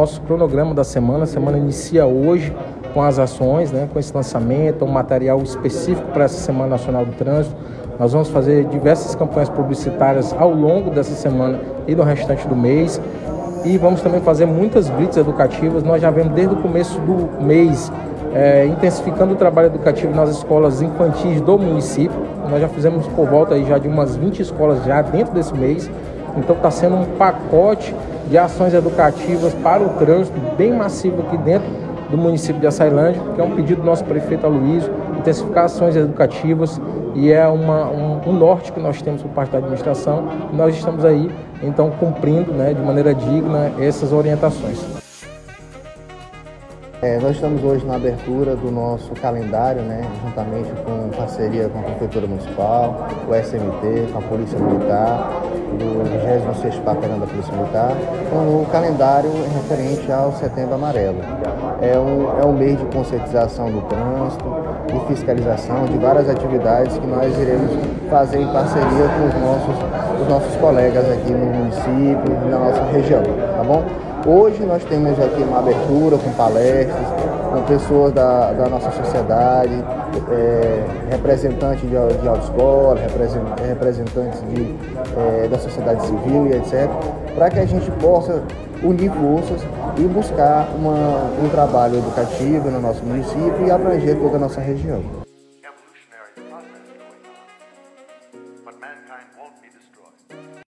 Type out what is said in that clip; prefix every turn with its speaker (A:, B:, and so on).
A: Nosso cronograma da semana, a semana inicia hoje com as ações, né, com esse lançamento, um material específico para essa Semana Nacional do Trânsito. Nós vamos fazer diversas campanhas publicitárias ao longo dessa semana e no restante do mês. E vamos também fazer muitas blitz educativas. Nós já vemos desde o começo do mês é, intensificando o trabalho educativo nas escolas infantis do município. Nós já fizemos por volta aí já de umas 20 escolas já dentro desse mês. Então está sendo um pacote de ações educativas para o trânsito bem massivo aqui dentro do município de Açailândia, que é um pedido do nosso prefeito Aloysio, intensificar ações educativas e é uma, um, um, norte que nós temos por parte da administração. Nós estamos aí, então, cumprindo né, de maneira digna essas orientações.
B: É, nós estamos hoje na abertura do nosso calendário, né, juntamente com parceria com a Prefeitura Municipal, o SMT, com a Polícia Militar, o 26 Paperão da Polícia Militar, com o calendário referente ao Setembro Amarelo. É um, é um mês de conscientização do trânsito e fiscalização de várias atividades que nós iremos fazer em parceria com os nossos, os nossos colegas aqui no município na nossa região, tá bom? Hoje nós temos aqui uma abertura com palestras, com pessoas da, da nossa sociedade, é, representantes de, de autoescola, representantes de, é, da sociedade civil e etc., para que a gente possa unir forças e buscar uma, um trabalho educativo no nosso município e abranger toda a nossa região.